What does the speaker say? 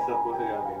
Sit sattuu sen jälkeen.